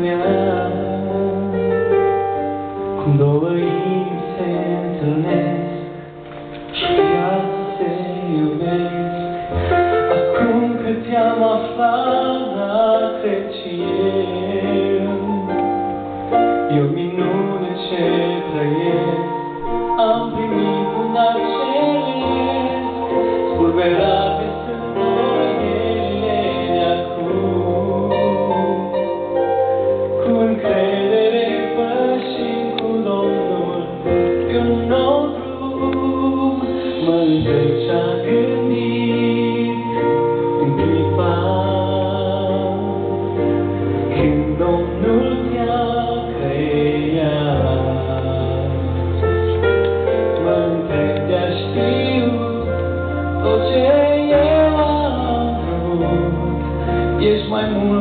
mea Cum două inimi se întâlnesc Și iar se iubesc. Acum că te-am aflat, cred și eu E o minune ce trăiesc Am primit un acel Spulberat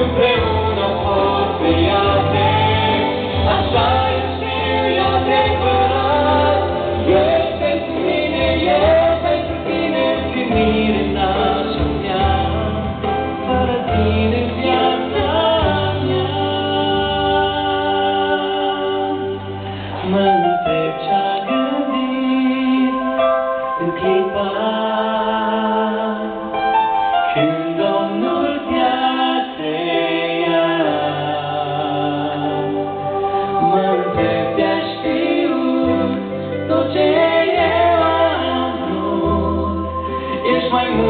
you. my